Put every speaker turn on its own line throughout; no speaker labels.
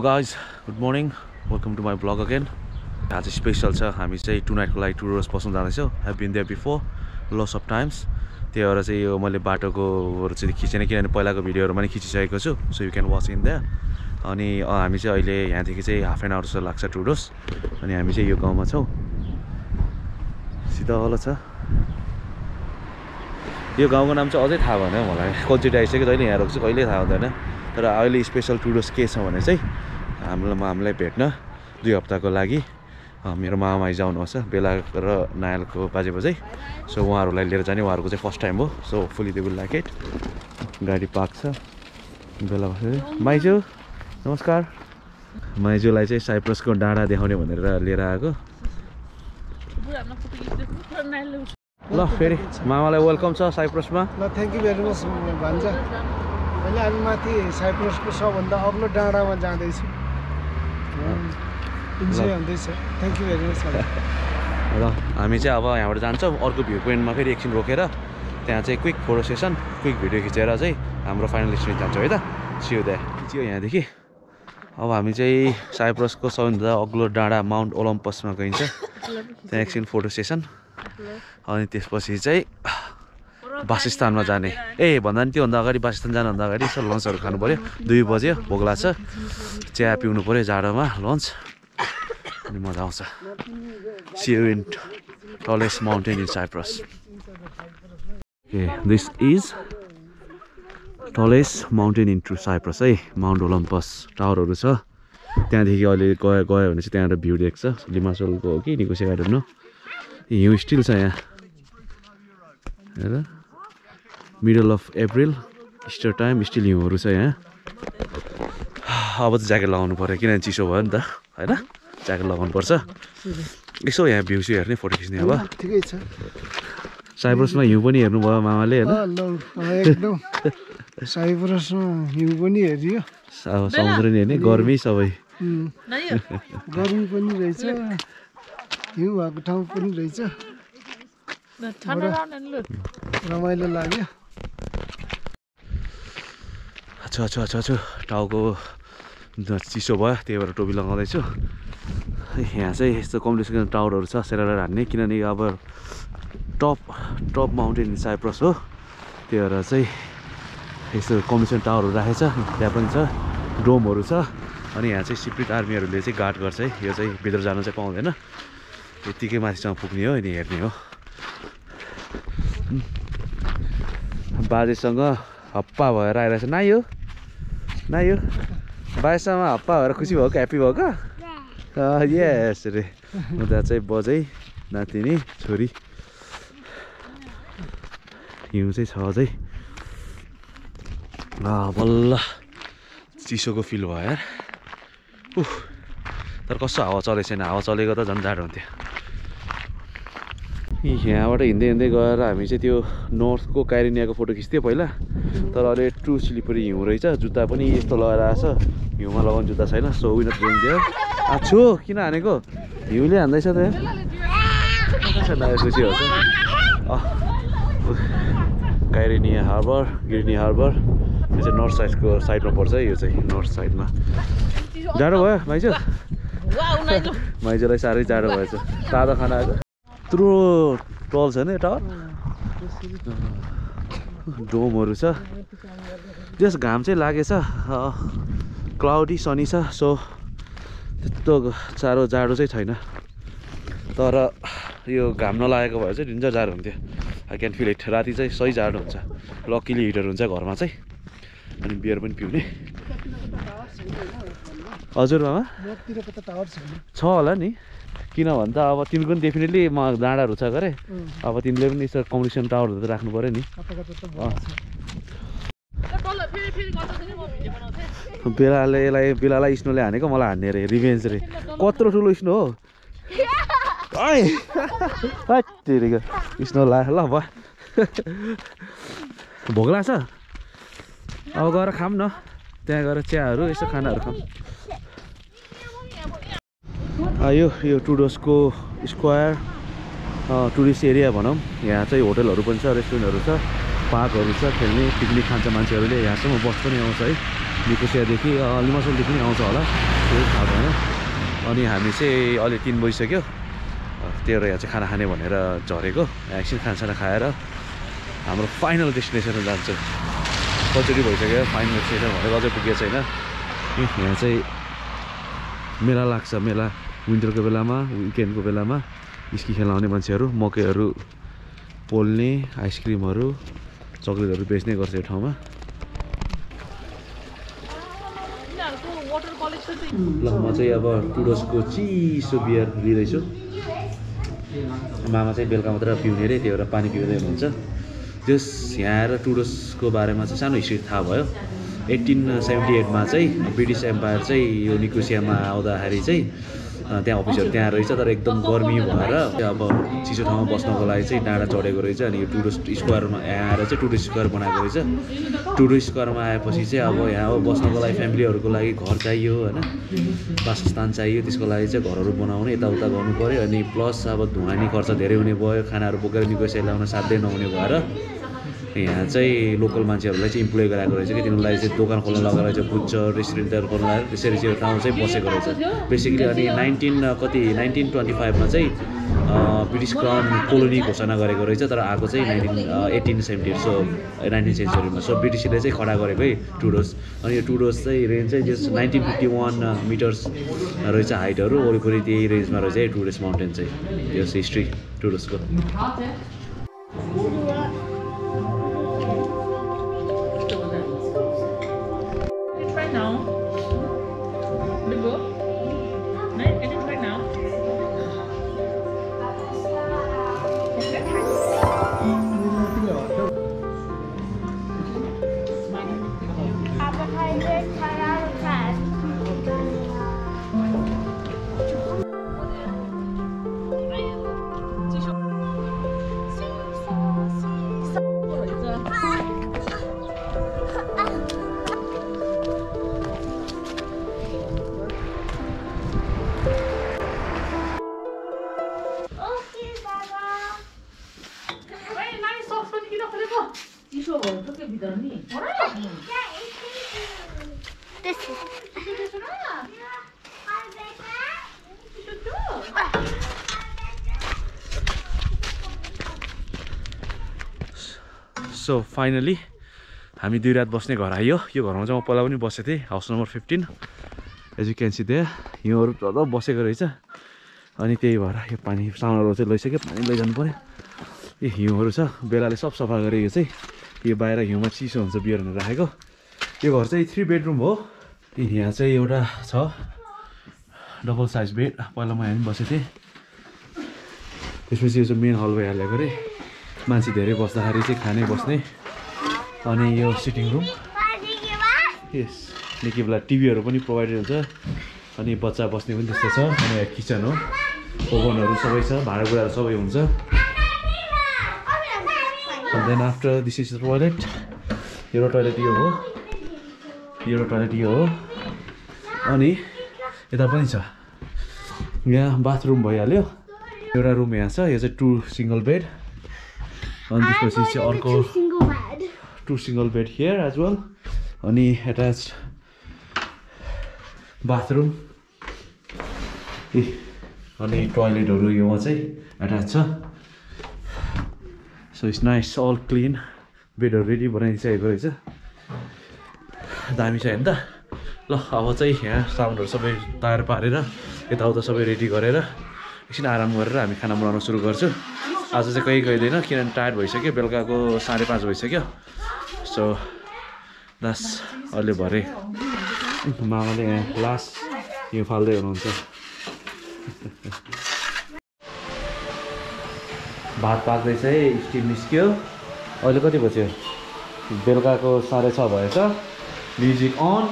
Guys good morning welcome to my blog again आज special छ। हामी चाहिँ टु नाइटको लागि टुरर्स बस्नु जाँदैछौँ। Have been there before lots of times त्यही भएर चाहिँ यो मैले बाटोकोहरू चाहिँ खिचेन किनभने पहिलाको भिडियोहरू पनि खिचिसकेको छु। So you can watch in द्या अनि हामी चाहिँ अहिले यहाँदेखि चाहिँ हाफ एन आवर जस्तो लाग्छ टुडोस अनि हामी चाहिँ यो गाउँमा छौँ। सिधा वाला छ। यो गाउँको नाम चाहिँ अझै थाहा भएन मलाई। कतिचोटि आइसक्यो जहिले यहाँ रोक्छु। कहिल्यै थाहा हुँदैन। तर अहिले स्पेसल टुरिस्ट के छ भने चाहिँ हामीलाई हामीलाई भेट्न दुई हप्ताको लागि मेरो मामा आइज आउनुहुन्छ बेला र नायलको बाजे बजै। सो उहाँहरूलाई लिएर जाने उहाँहरूको चाहिँ फर्स्ट टाइम हो। So fully they will like it गाडी पार्क छ। बेला बसेर माइजू नमस्कार। माइजूलाई चाहिँ साइप्रसको डाँडा देखाउने भनेर लिएर आएको। ल फेरि मामालाई वेलकम छ साइप्रसमा।
ल थ्याङ्क यू भेरी मच भन्छ अहिले हामी माथि साइप्रसको सबभन्दा अग्लो डाँडामा जाँदैछु। इन्जोय हुँदैछ। थ्याङ्क यू भेरी मच
र हामी चाहिँ अब यहाँबाट जान्छौँ। अर्को भ्यू पोइन्टमा फेरि एकछिन रोकेर त्यहाँ चाहिँ quick photo session quick video खिचेर चाहिँ हाम्रो फाइनल डेस्टिनेसन जान्छौँ है त। सियो द्या थियो यहाँदेखि। अब हामी चाहिँ साइप्रसको सबैभन्दा अग्लो डाँडा माउन्ट ओलम्पसमा गइन्छ। त्यहाँ एकछिन फोटो सेसन। अनि त्यसपछि चाहिँ वासस्थानमा जाने ए भन्दा नि त्योभन्दा अगाडि वासस्थान जानुभन्दा अगाडि यसो लन्चहरू खानु पऱ्यो दुई बज्यो भोक लाग्छ चिया पिउनु पऱ्यो जाडोमा लन्च। अनि मजा आउँछ। सियो in tallest mountain in Cyprus A this is tallest mountain in to Cyprus है। माउन्ट ओलम्पस टावरहरू छ। त्यहाँदेखि अहिले गयो गयो भने चाहिँ त्यहाँबाट भ्यू देख्छ। लिमासोलको हो कि निकोसे गार्डन हो। हिउँ स्टिल छ यहाँ। हेर। Middle of April Easter time still हिउँहरू छ यहाँ। अब चाहिँ ज्याकेट लगाउनु पऱ्यो किनभने चिसो भयो नि त होइन? ज्याकेट लगाउनु पर्छ। यसो यहाँ भ्यू चाहिँ हेर्ने फोटो खिच्ने अब।
ठिकै छ।
साइप्रसमा हिउँ पनि हेर्नुभयो मामाले होइन?
साइप्रसमा हिउँ पनि हेरियो।
अब समुद्र नि हेर्ने गर्मी सबै।
गर्मी पनि रहेछ। हिउँ भएको ठाउँ पनि रहेछ। रमाइलो लाग्यो।
अच्छा अच्छा अच्छा अच्छा। टाउको चिसो भयो त्यही भएर टोपी लगाउँदैछु। यहाँ चाहिँ यस्तो कम्युनिकेसन टावरहरू छ सेलार हान्ने। किनभने अब टप टप माउन्टेन साइप्रस हो। त्यही भएर चाहिँ यस्तो कम्युनिकेसन टावरहरू राखेको छ त्यहाँ पनि छ डोमहरू छ। अनि यहाँ चाहिँ सिक्रेट आर्मीहरूले चाहिँ गार्ड गर्छ है। यो चाहिँ भित्र जानु चाहिँ पाउँदैन। यत्तिकै माथिसम्म पुग्ने हो अनि हेर्ने हो। बाजेसँग हप्पा भएर आइरहेछ। नायो नायो बाजेसँग हप्पा भएर खुसी भएको ह्याप्पी भएको यस रे उता चाहिँ बजै नातिनी छोरी हिउँ चाहिँ छ अझै बल्ल चिसोको फिल भयो यार उफ तर कस्तो हावा चलेको छैन हावा चलेको त झन् जाडो हुन्थ्यो यहाँबाट हिँड्दै हिँड्दै गएर हामी चाहिँ त्यो नर्थको काइरिनियाको फोटो खिच्थ्यो पहिला। तर अहिले टु स्लिपरी हिउँ रहेछ जुत्ता पनि यस्तो लगाएर आएछ हिउँमा लगाउने जुत्ता छैन सो विन थियो आछु किन हानेको? हिउँले हान्दैछ त खुसी काइरिनिया हार्बर गिर्नी हार्बर। यो चाहिँ नर्थ साइडको साइडमा पर्छ है यो चाहिँ नर्थ साइडमा। जाडो भयो माइजू माइजूलाई साह्रै जाडो भएछ। ताजा खाना यत्रो टल छ नि टावर? डोमहरू छ। जस घाम चाहिँ लागेछ। क्लाउडी सनी छ सो त्यस्तो साह्रो जाडो चाहिँ छैन। तर यो घाम नलागेको भए चाहिँ डेन्जर जाडो हुन्थ्यो। आई क्यान फिल इट राति चाहिँ सही जाडो हुन्छ। लकिली हिटर हुन्छ घरमा चाहिँ। अनि बियर पनि पिउने। हजुर मामा?
छैन।
छ होला नि। किन भन् त अब तिमीको पनि डेफिनेटली म डाँडाहरू छ गरे
उम्,
अब तिमीले पनि यसो कम्युनिकेसन टावरहरू त राख्नु पऱ्यो नि। बेलाले यसलाई बेलालाई स्नोले हानेको मलाई हान्ने अरे रिभेन्ज रे। कत्रो ठुलो स्नो हो। ऐ हत्तेरिको स्नो ला ल भयो भोक लाग्छ? अब गएर खाऊँ न। त्यहाँ गएर चियाहरू यसो खानाहरू खाऊँ। यो यो टुडोसको स्क्वायर टुरिस्ट एरिया भनौँ। यहाँ चाहिँ होटलहरू पनि छ रेस्टुरेन्टहरू छ पार्कहरू छ खेल्ने पिकनिक खान्छ मान्छेहरूले। यहाँसम्म बस पनि आउँछ है। निकोसियादेखि लिमासोलदेखि नै आउँछ होला। त्यो थाहा भएन। अनि हामी चाहिँ अहिले तिन बजिसक्यो। त्यही भएर यहाँ चाहिँ खाना खाने भनेर झरेको। एकछिन खानासाना खाएर हाम्रो फाइनल डेस्टिनेसनमा जान्छ। कचोटि भइसक्यो? फाइनल डेस्टिनेसन भनेर अझै पुगेको छैन। यहाँ चाहिँ मेला लाग्छ मेला। विन्टरको बेलामा विकेन्डको बेलामा स्की खेल्न आउने मान्छेहरू मकैहरू पोल्ने आइसक्रिमहरू चक्लेटहरू बेच्ने गर्छ यो ठाउँमा। ल म चाहिँ अब टुडोसको चिसो बियर लिँदैछु मामा चाहिँ बेलुका मात्र पिउने अरे त्यही भएर पानी पिउँदै हुनुहुन्छ। त्यस यहाँ आएर टुडोसको बारेमा चाहिँ सानो हिस्ट्री थाहा भयो। एट्टिन सेभेन्टी एटमा चाहिँ ब्रिटिस एम्पायर चाहिँ यो निकोसियामा आउँदाखेरि चाहिँ त्यहाँ अफिसहरू त्यहाँ रहेछ तर एकदम गर्मी भएर अब चिसो ठाउँमा बस्नको लागि चाहिँ डाँडा चढेको रहेछ अनि यो टुरिस्ट स्क्वायरमा यहाँ आएर चाहिँ टुरिस्ट स्क्वायर बनाएको रहेछ। टुरिस्ट स्क्वायरमा आएपछि चाहिँ अब यहाँ अब बस्नको लागि फ्यामिलीहरूको लागि घर चाहियो होइन? वासस्थान चाहियो त्यसको लागि चाहिँ घरहरू बनाउने यताउता गर्नु पऱ्यो अनि प्लस अब धुवानी खर्च धेरै हुने भयो खानाहरू बोकेर निकोसिया ल्याउन साध्यै नहुने भएर यहाँ चाहिँ लोकल मान्छेहरूलाई चाहिँ इम्प्लोय गराएको रहेछ कि तिनीहरूलाई चाहिँ दोकान खोल्न लगाएको रहेछ बुझ्छ रेस्टुरेन्टहरू खोल्न लगाएर त्यसरी चाहिँ ठाउँ चाहिँ बसेको रहेछ। बेसिकली अनि नाइन्टिन कति नाइन्टिन ट्वेन्टी फाइभमा चाहिँ ब्रिटिस क्राउन कोलोनी घोषणा गरेको रहेछ तर आएको चाहिँ nineteen eighteen seventy so nineteen सेन्चुरीमा so ब्रिटिसले चाहिँ खडा गरेको है टुडोस अनि यो टुडोस चाहिँ रेन्ज चाहिँ जस नाइन्टिन फिफ्टी वान मिटर्स रहेछ हाइटहरू वरिपरि त्यही रेन्जमा रहेछ है टुडोस माउन्टेन चाहिँ त्यो हिस्ट्री टुडोसको सो फाइनली हामी दुई रात बस्ने घर आयो यो घरमा चाहिँ म पहिला पनि बसेको थिएँ house number fifteen as you can see त्यहाँ हिउँहरू जब बसेको रहेछ। अनि त्यही भएर यो पानी सामानहरू चाहिँ लैसक्यो पानी लैजानु पऱ्यो यो हिउँहरू छ बेलाले सब सफा गरेँ यो चाहिँ यो बाहिर हिउँमा चिसो हुन्छ बियर भनेर राखेको। यो घर चाहिँ थ्री बेडरुम हो। यहाँ चाहिँ एउटा छ। डबल साइज बेड पहिला म यहाँ पनि बसेको थिएँ। त्यसपछि यो चाहिँ मेन हल भइहालेको अरे। मान्छे धेरै बस्दाखेरि चाहिँ खाने बस्ने। अनि यो सिटिङ रुम यस निकै बेला टिभीहरू पनि प्रोभाइडेड हुन्छ। अनि बच्चा बस्ने पनि त्यस्तै छ। अनि यहाँ किचन हो। ओभनहरू सबै छ। भाँडाकुँडाहरू सबै हुन्छ। Then after this is toilet एउटा टोइलेट यो हो। एउटा टोइलेट यो हो। अनि यता पनि छ। यहाँ बाथरुम भइहाल्यो। एउटा रुम यहाँ छ। यो चाहिँ टु सिङ्गल बेड अनि त्यसपछि चाहिँ अर्को two single bed here as well अनि एट्याच बाथरुम ए अनि टोइलेटहरू योमा चाहिँ एट्याच छ। So it's nice all clean बेडहरू रेडी बनाइसकेको रहेछ। दामी छ हेर्नु त। ल अब चाहिँ यहाँ सामानहरू सबै तयार पारेर यताउता सबै रेडी गरेर एकछिन आराम गरेर हामी खाना बनाउन सुरु गर्छु। आज चाहिँ कहीँ गइँदैन किनभने टायर्ड भइसक्यो बेलुकाको साढे पाँच भइसक्यो। सो दास अहिले भरे। मामाले यहाँ लास्ट हिउँ फाल्दै हुनुहुन्छ। भात पाक्दैछ है स्टिम निस्क्यो। अहिले कति बज्यो? बेलुकाको साढे छ भएछ। म्युजिक अन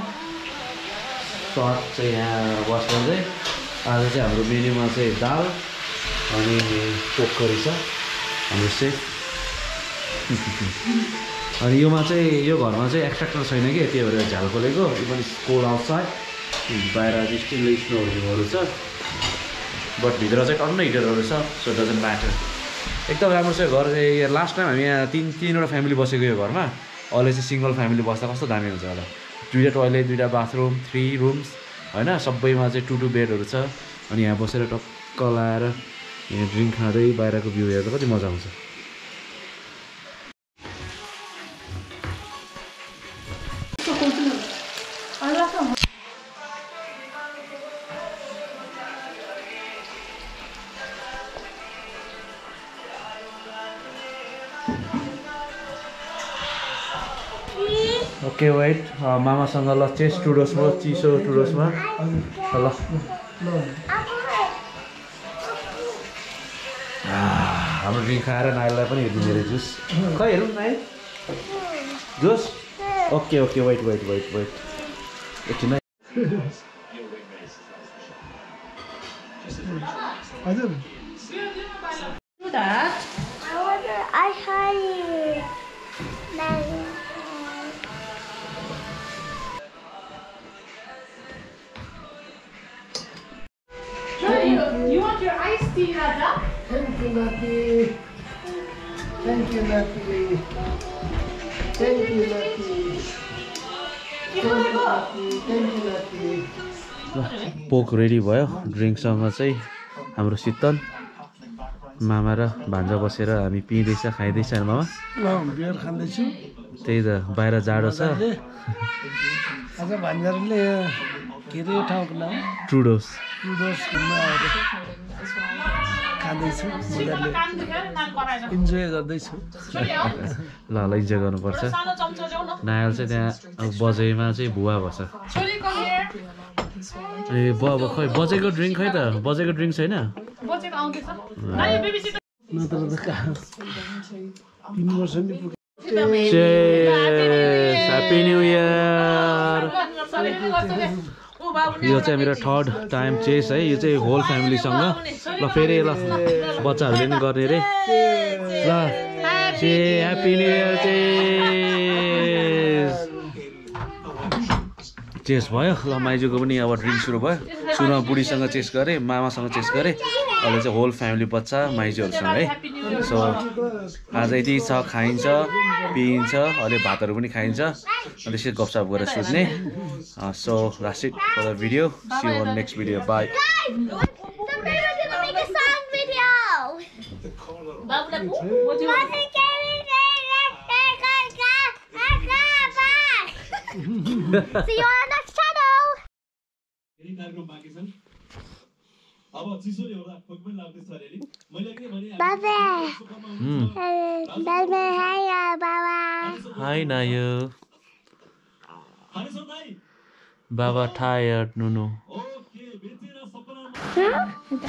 सर्ट चाहिँ यहाँ वास गर्दै आज चाहिँ हाम्रो मेन्यूमा चाहिँ दाल अनि पोखरी छ। हाम्रो सेफ। अनि योमा चाहिँ यो घरमा चाहिँ एक्सट्राक्टर छैन कि? त्यही भएर झ्याल खोलेको। Even cold outside. बाहिर चाहिँ स्टिल स्नोहरू छ। बट भित्र चाहिँ टन्न हिटरहरू छ। सो डजन्ट म्याटर एकदम राम्रो छ यो घर। चाहिँ लास्ट टाइम हामी यहाँ तिन तिनवटा फ्यामिली बसेको यो घरमा। अहिले चाहिँ सिङ्गल फ्यामिली बस्दा कस्तो दामी हुन्छ होला। दुइटा टोइलेट दुइटा बाथरुम थ्री रुम्स होइन? सबैमा चाहिँ टु टु बेडहरू छ। अनि यहाँ बसेर टक्क लाएर यहाँ ड्रिङ्क खाँदै बाहिरको भ्यू हेर्दा कति मजा आउँछ। मामासँग ल चेस्ट टुडोसमा चिसो टुडोसमा। ल हाम्रो ड्रिङ्क खाएर नाइललाई पनि हेरिदिने अरे जुस। खै हेरौँ Nile juice? Okay okay wait wait wait wait एकछिन
tea, Raja?
थ्याङ्क यू नाति थ्याङ्क यू नाति थ्याङ्क यू नाति थ्याङ्क यू नाति थ्याङ्क यू नाति
पोक रेडी भयो ड्रिङ्कसँग चाहिँ हाम्रो शीतल मामा र भान्जा बसेर हामी पिँदैछ खाइँदैछ मामा
ल बियर खाँदैछु
त्यही त बाहिर जाडो छ
आज भान्जाहरूले के अरे यो ठाउँको नाम घुम्न आएर खाँदैछु
गराएन
इन्जोय गर्दैछु
ल ल इन्जोय गर्नुपर्छ
सानो चम्चो ल्याउ न
नायल चाहिँ त्यहाँ अब बजेमा चाहिँ भुवा भएछ. ए ब अब खै बजेको ड्रिङ्क खै त बजेको ड्रिङ्क छैन
तिन वर्ष नि पुग्यो
ह्याप्पी न्यु इयर यो चाहिँ मेरो थर्ड टाइम चेस है यो चाहिँ होल फ्यामिलीसँग ल फेरि ल बच्चाहरूले नि गर्ने रे। ल चे ह्याप्पी न्यु इयर चेस चेस भयो। ल माइजूको पनि अब ड्रिङ्क सुरु भयो। सुरुमा बुढीसँग चेस गरेँ मामासँग चेस गरेँ। अहिले चाहिँ होल फ्यामिली बच्चा माइजूहरूसँग है। सो आज यति छ खाइन्छ पिइन्छ अहिले भातहरू पनि खाइन्छ। अनि त्यसरी गफसप गरेर सुत्ने। So last for the video see on next video bye
See you on the
अब चिसोले एउटा खोक पनि लाग्दैछ अलिअलि मैले के भने.
हाई नायो बाबा टायर्ड नुनु
ओके बेचेर सपना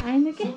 आएन के